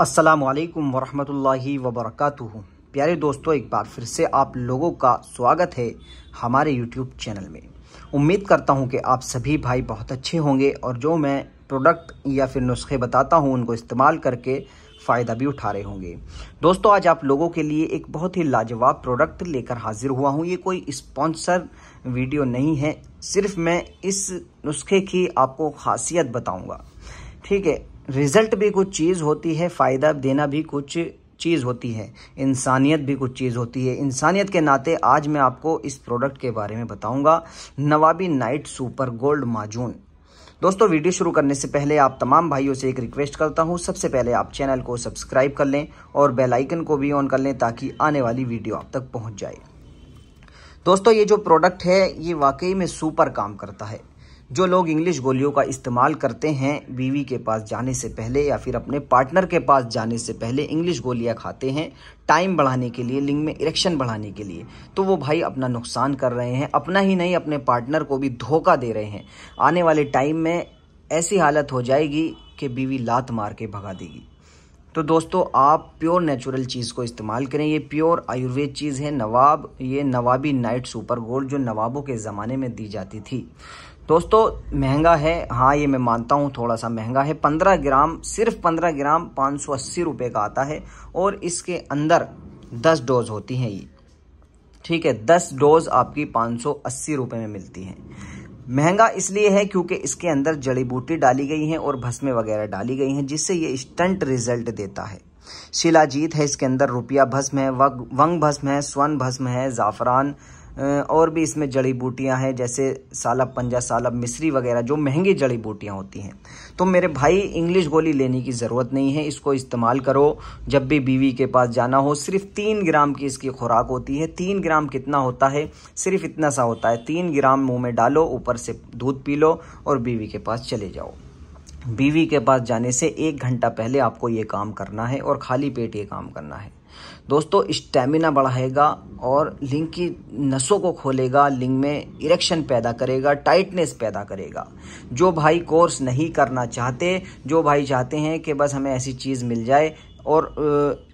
असलकम वरहमतुल्लाहि वबरकातुहू। प्यारे दोस्तों, एक बार फिर से आप लोगों का स्वागत है हमारे यूट्यूब चैनल में। उम्मीद करता हूँ कि आप सभी भाई बहुत अच्छे होंगे और जो मैं प्रोडक्ट या फिर नुस्खे बताता हूँ, उनको इस्तेमाल करके फ़ायदा भी उठा रहे होंगे। दोस्तों, आज आप लोगों के लिए एक बहुत ही लाजवाब प्रोडक्ट लेकर हाजिर हुआ हूँ। ये कोई स्पॉन्सर वीडियो नहीं है, सिर्फ़ मैं इस नुस्खे की आपको खासियत बताऊँगा। ठीक है रिज़ल्ट भी कुछ चीज़ होती है, फ़ायदा देना भी कुछ चीज़ होती है, इंसानियत भी कुछ चीज़ होती है। इंसानियत के नाते आज मैं आपको इस प्रोडक्ट के बारे में बताऊँगा। नवाबी नाइट सुपर गोल्ड माजून दोस्तों, वीडियो शुरू करने से पहले आप तमाम भाइयों से एक रिक्वेस्ट करता हूँ। सबसे पहले आप चैनल को सब्सक्राइब कर लें और बेल आइकन को भी ऑन कर लें ताकि आने वाली वीडियो आप तक पहुँच जाए। दोस्तों, ये जो प्रोडक्ट है, ये वाकई में सुपर काम करता है। जो लोग इंग्लिश गोलियों का इस्तेमाल करते हैं, बीवी के पास जाने से पहले या फिर अपने पार्टनर के पास जाने से पहले इंग्लिश गोलियाँ खाते हैं, टाइम बढ़ाने के लिए, लिंग में इरेक्शन बढ़ाने के लिए। तो वो भाई अपना नुकसान कर रहे हैं, अपना ही नहीं, अपने पार्टनर को भी धोखा दे रहे हैं। आने वाले टाइम में ऐसी हालत हो जाएगी कि बीवी लात मार के भगा देगी। तो दोस्तों, आप प्योर नेचुरल चीज़ को इस्तेमाल करें। ये प्योर आयुर्वेद चीज़ है, नवाब। ये नवाबी नाइट सुपर गोल्ड, जो नवाबों के ज़माने में दी जाती थी। दोस्तों, महँगा है। हाँ ये मैं मानता हूँ थोड़ा सा महँगा है। पंद्रह ग्राम, सिर्फ़ पंद्रह ग्राम पाँच सौ अस्सी रुपये का आता है और इसके अंदर दस डोज होती हैं ये। ठीक है, दस डोज आपकी पाँच सौ अस्सी रुपये में मिलती हैं। महँगा इसलिए है क्योंकि इसके अंदर जड़ी बूटी डाली गई हैं और भस्में वगैरह डाली गई हैं, जिससे ये स्टंट रिज़ल्ट देता है। शिलाजीत है, इसके अंदर रुपया भस्म है वंग भस्म है, स्वर्ण भस्म है, ज़ाफ़रान और भी इसमें जड़ी बूटियाँ हैं, जैसे सालब पंजा, सालब मिश्री वगैरह, जो महँगी जड़ी बूटियाँ होती हैं। तो मेरे भाई इंग्लिश गोली लेने की ज़रूरत नहीं है, इसको इस्तेमाल करो। जब भी बीवी के पास जाना हो, सिर्फ़ तीन ग्राम की इसकी खुराक होती है। तीन ग्राम कितना होता है? सिर्फ़ इतना सा होता है। तीन ग्राम मुँह में डालो, ऊपर से दूध पी लो और बीवी के पास चले जाओ। बीवी के पास जाने से एक घंटा पहले आपको ये काम करना है और खाली पेट ये काम करना है। दोस्तों, स्टेमिना बढ़ाएगा और लिंग की नसों को खोलेगा, लिंग में इरेक्शन पैदा करेगा, टाइटनेस पैदा करेगा। जो भाई कोर्स नहीं करना चाहते, जो भाई चाहते हैं कि बस हमें ऐसी चीज़ मिल जाए और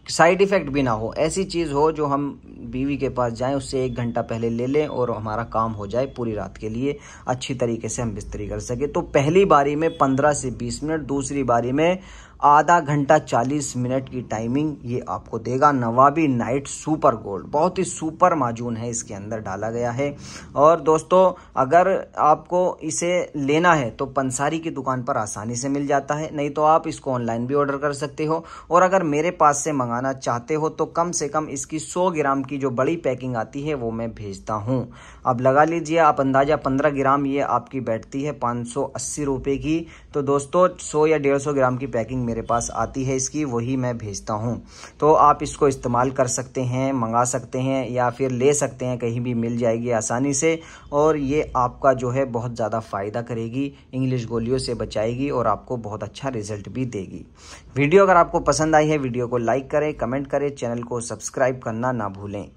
साइड इफ़ेक्ट भी ना हो। ऐसी चीज़ हो जो हम बीवी के पास जाएँ, उससे एक घंटा पहले ले लें और हमारा काम हो जाए पूरी रात के लिए, अच्छी तरीके से हम बिस्तरी कर सके। तो पहली बारी में पंद्रह से बीस मिनट, दूसरी बारी में आधा घंटा चालीस मिनट की टाइमिंग ये आपको देगा। नवाबी नाइट सुपर गोल्ड बहुत ही सुपर माजून है इसके अंदर डाला गया है। और दोस्तों, अगर आपको इसे लेना है तो पंसारी की दुकान पर आसानी से मिल जाता है, नहीं तो आप इसको ऑनलाइन भी ऑर्डर कर सकते हो। और अगर मेरे पास से मंगाना चाहते हो तो कम से कम इसकी सौ ग्राम की जो बड़ी पैकिंग आती है वो मैं भेजता हूँ। अब लगा लीजिए, आप अंदाज़ा पंद्रह ग्राम ये आपकी बैठती है, पाँच सौ अस्सी की। तो दोस्तों, सौ या डेढ़ सौ ग्राम की पैकिंग मेरे पास आती है इसकी, वही मैं भेजता हूँ। तो आप इसको इस्तेमाल कर सकते हैं, मंगा सकते हैं, या फिर ले सकते हैं, कहीं भी मिल जाएगी आसानी से, और ये आपका जो है बहुत ज़्यादा फ़ायदा करेगी, इंग्लिश गोलियों से बचाएगी, और आपको बहुत अच्छा रिज़ल्ट भी देगी। वीडियो अगर आपको पसंद आई है, वीडियो को लाइक करें, कमेंट करें, चैनल को सब्सक्राइब करना ना भूलें।